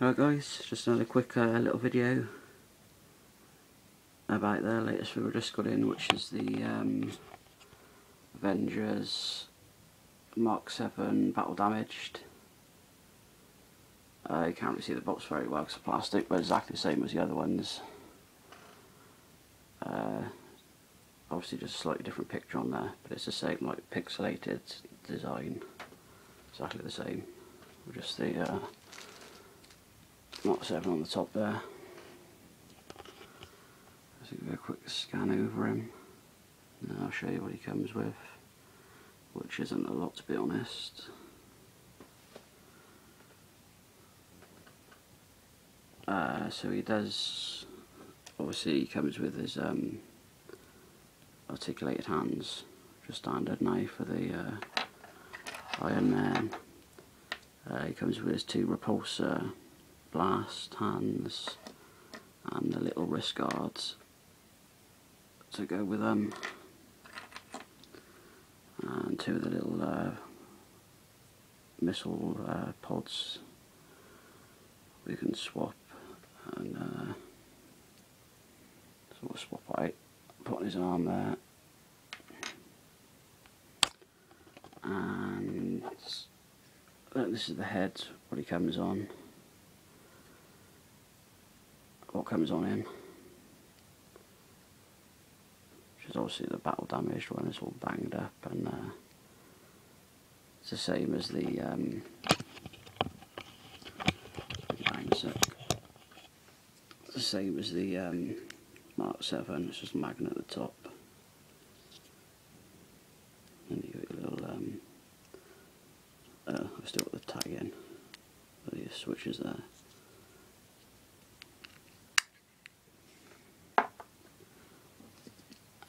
Alright guys, just another quick uh, little video about the latest we just got in, which is the um, Avengers Mark 7 Battle Damaged. Uh, you can't really see the box very well because it's plastic, but exactly the same as the other ones. Uh, obviously just a slightly different picture on there, but it's the same like pixelated design, exactly the same. Just the uh, Mark 7 on the top there. Let's give a quick scan over him. And I'll show you what he comes with, which isn't a lot to be honest. Uh, so he does, obviously he comes with his um, articulated hands, just standard now for the uh, Iron Man. Uh, he comes with his two repulsor blast hands and the little wrist guards to go with them. And two of the little uh, missile uh, pods we can swap and uh, so we'll swap out put on his arm there. And this is the head what he comes on what comes on him. Which is obviously the battle damaged one it's all banged up and uh, it's the same as the um, the same as the um, Mark 7 it's just a magnet at the top. And you got your little um, uh, I've still got the tag in. The switches there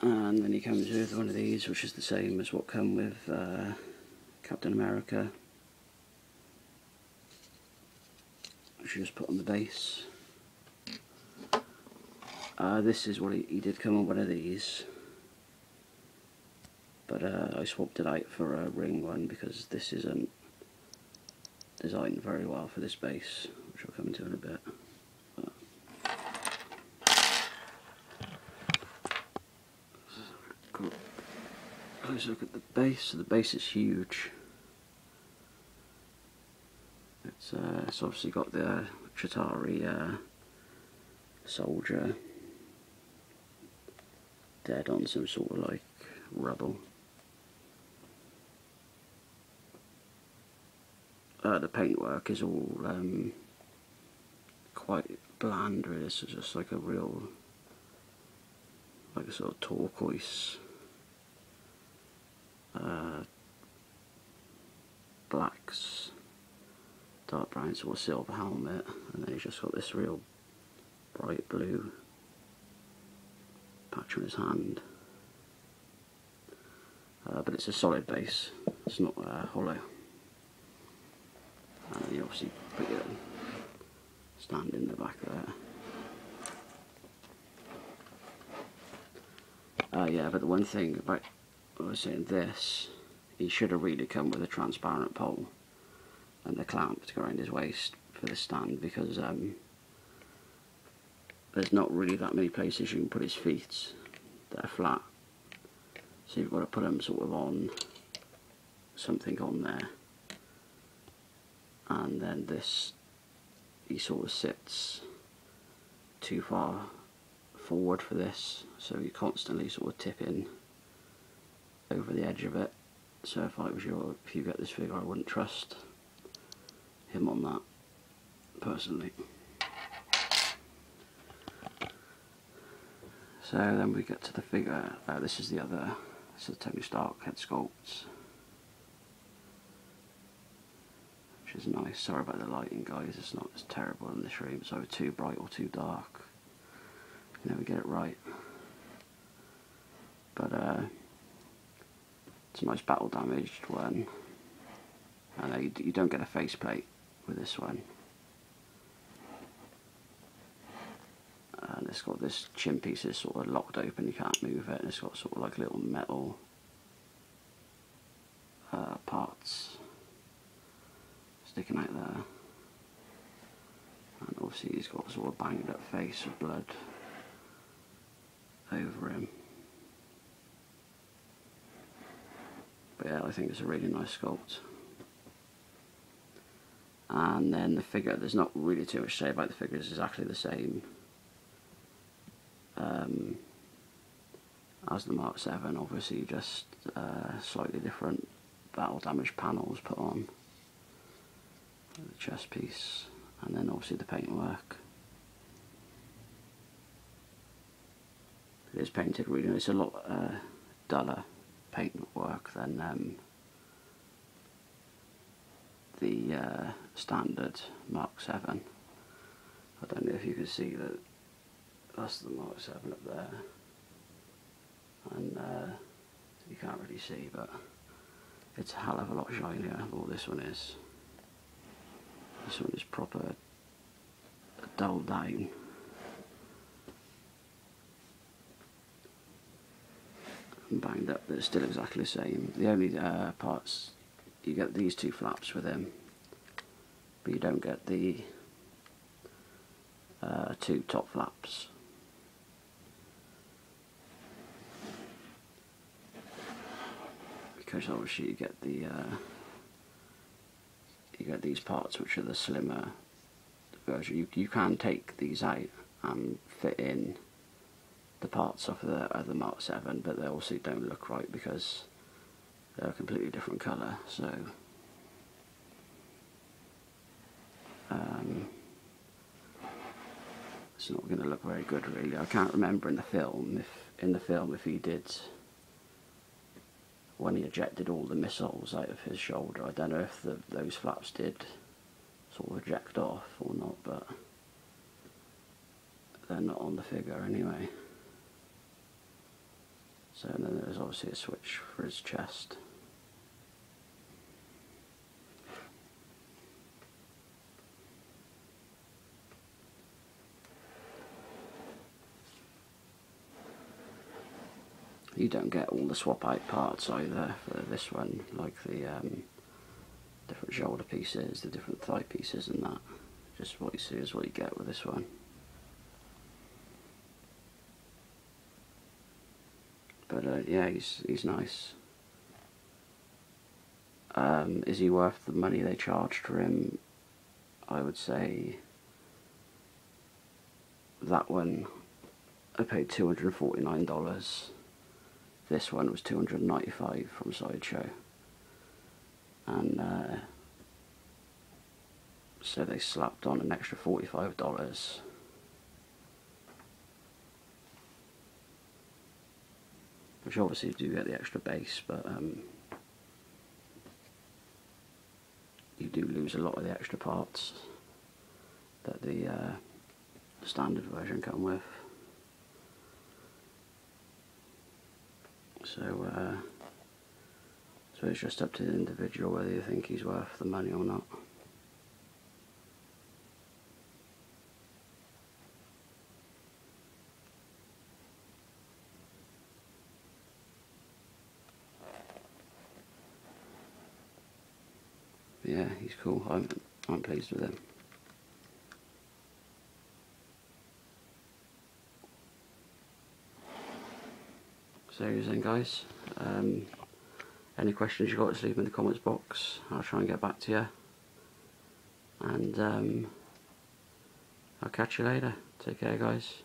and then he comes with one of these which is the same as what come with uh, Captain America. Which you just put on the base. Uh, this is what he, he, did come on one of these. But uh, I swapped it out for a ring one because this isn't designed very well for this base which I'll come into in a bit close look at the base. The base is huge. It's, uh, it's obviously got the Chitauri uh, soldier dead on some sort of like rubble. Uh, the paintwork is all um, quite bland really, is just like a real like a sort of turquoise uh, blacks, dark brown sort of silver helmet, and then he's just got this real bright blue patch on his hand. Uh, but it's a solid base, it's not uh, hollow. And you obviously put your stand in the back there. Uh, yeah, but the one thing about I was saying this, he should have really come with a transparent pole and the clamp to go around his waist for the stand because um, there's not really that many places you can put his feet that are flat. So you've got to put them sort of on something on there. And then this, he sort of sits too far forward for this, so you constantly sort of tip in over the edge of it. So if I was you, if you get this figure, I wouldn't trust him on that, personally. So then we get to the figure, uh, this is the other, this is the Tony Stark head sculpts. Which is nice, sorry about the lighting guys, it's not as terrible in this room, it's either too bright or too dark. You never get it right. But uh, it's a nice battle damaged one. And you, you don't get a faceplate with this one. And it's got this chin piece is sort of locked open, you can't move it, and it's got sort of like little metal uh, parts sticking out there. And obviously he's got sort of banged up face with blood over him. But yeah, I think it's a really nice sculpt. And then the figure, there's not really too much to say about the figure, it's exactly the same um, as the Mark 7, obviously just uh, slightly different battle damage panels put on the chest piece and then obviously the paintwork. It is painted really, it's a lot uh, duller paintwork than um, the uh, standard Mark 7. I don't know if you can see that that's the Mark 7 up there and uh, you can't really see but it's a hell of a lot shinier than all this one is. This one is proper dull down. And banged up, but it's still exactly the same. The only uh, parts, you get these two flaps with him, but you don't get the uh, two top flaps. Because obviously you get the uh, you get these parts which are the slimmer version. You, you can take these out and fit in the parts of the, of the Mark 7 but they also don't look right because they're a completely different colour so um, it's not going to look very good really. I can't remember in the film if in the film if he did when he ejected all the missiles out of his shoulder. I don't know if the, those flaps did sort of eject off or not, but they're not on the figure anyway. So then there's obviously a switch for his chest. you don't get all the swap out parts either for this one, like the um, different shoulder pieces, the different thigh pieces and that. Just what you see is what you get with this one. But uh, yeah, he's, he's nice. Um, is he worth the money they charged for him? I would say that one I paid $249 this one was 295 from Sideshow. And uh, so they slapped on an extra $45. Which obviously you do get the extra base, but um, you do lose a lot of the extra parts that the uh, standard version come with. So, uh, so it's just up to the individual whether you think he's worth the money or not. yeah, he's cool. I'm, I'm pleased with him. So then guys, um, any questions you've got, just leave them in the comments box. I'll try and get back to you. And um, I'll catch you later. Take care guys.